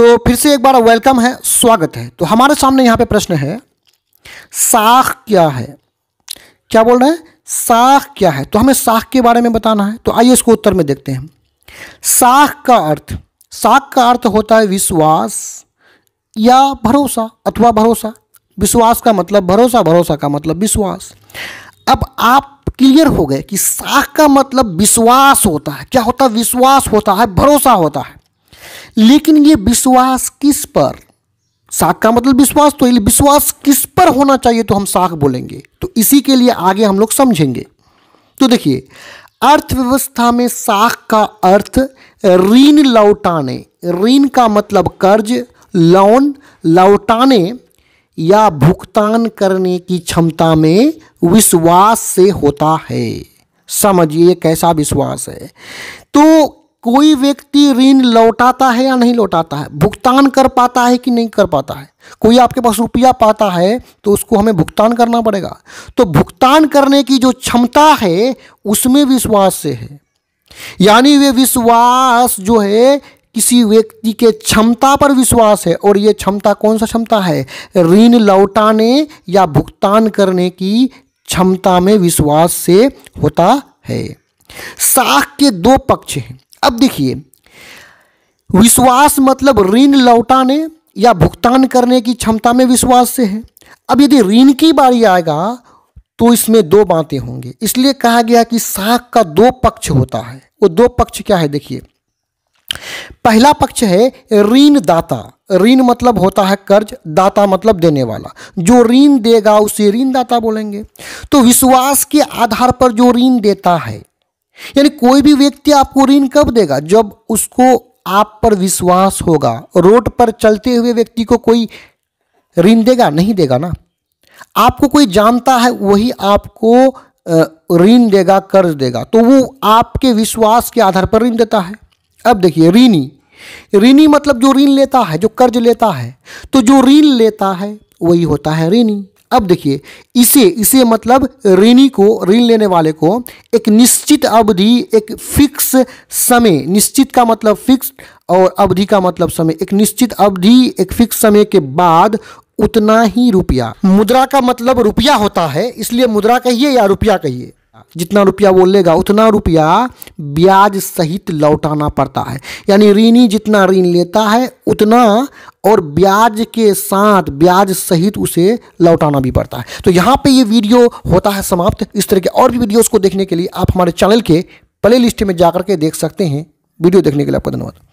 तो फिर से एक बार वेलकम है, स्वागत है। तो हमारे सामने यहाँ पे प्रश्न है, साख क्या है? क्या बोल रहे हैं? साख क्या है? तो हमें साख के बारे में बताना है तो आइए इसको उत्तर में देखते हैं। साख का अर्थ, साख का अर्थ होता है विश्वास या भरोसा, अथवा भरोसा। विश्वास का मतलब भरोसा भरोसा का मतलब विश्वास। अब आप क्लियर हो गए कि साख का मतलब विश्वास होता है। क्या होता है? विश्वास होता है, भरोसा होता है। लेकिन ये विश्वास किस पर? साख का मतलब विश्वास तो विश्वास किस पर होना चाहिए तो हम साख बोलेंगे। तो इसी के लिए आगे हम लोग समझेंगे। तो देखिए, अर्थव्यवस्था में साख का अर्थ ऋण लौटाने। ऋण का मतलब कर्ज लोन लौटाने या भुगतान करने की क्षमता में विश्वास से होता है। समझिए कैसा विश्वास है। तो कोई व्यक्ति ऋण लौटाता है या नहीं लौटाता है? भुगतान कर पाता है कि नहीं कर पाता है? कोई आपके पास रुपया पाता है तो उसको हमें भुगतान करना पड़ेगा। तो भुगतान करने की जो क्षमता है, उसमें विश्वास से है। यानी वे विश्वास जो है, किसी व्यक्ति के क्षमता पर विश्वास है। और ये क्षमता कौन सा क्षमता है? ऋण लौटाने या भुगतान करने की क्षमता में विश्वास से होता है। साख के दो पक्ष हैं। अब देखिए, विश्वास मतलब ऋण लौटाने या भुगतान करने की क्षमता में विश्वास से है। अब यदि ऋण की बारी आएगा तो इसमें दो बातें होंगी। इसलिए कहा गया कि साख का दो पक्ष होता है। वो दो पक्ष क्या है देखिए, पहला पक्ष है ऋण दाता ऋण मतलब होता है कर्ज, दाता मतलब देने वाला। जो ऋण देगा, उसे ऋण दाता बोलेंगे। तो विश्वास के आधार पर जो ऋण देता है यानी कोई भी व्यक्ति आपको ऋण कब देगा? जब उसको आप पर विश्वास होगा। रोड पर चलते हुए व्यक्ति को कोई ऋण देगा? नहीं देगा ना। आपको कोई जानता है, वही आपको ऋण देगा, कर्ज देगा। तो वो आपके विश्वास के आधार पर ऋण देता है। अब देखिए, ऋणी। ऋणी मतलब जो ऋण लेता है, जो कर्ज लेता है तो जो ऋण लेता है, वही होता है ऋणी। अब देखिए, इसे इसे मतलब ऋणी को, ऋण लेने वाले को एक निश्चित अवधि, एक फिक्स समय, निश्चित का मतलब फिक्स और अवधि का मतलब समय। एक निश्चित अवधि, एक फिक्स समय के बाद उतना ही रुपया। मुद्रा का मतलब रुपया होता है, इसलिए मुद्रा कहिए या रुपया कहिए। जितना रुपया वो लेगा, उतना रुपया ब्याज सहित लौटाना पड़ता है। यानी ऋणी जितना ऋण लेता है, उतना और ब्याज के साथ ब्याज सहित उसे लौटाना भी पड़ता है। तो यहाँ पे ये वीडियो होता है समाप्त। इस तरह के और भी वीडियोस को देखने के लिए आप हमारे चैनल के प्ले लिस्ट में जाकर के देख सकते हैं। वीडियो देखने के लिए आपका धन्यवाद।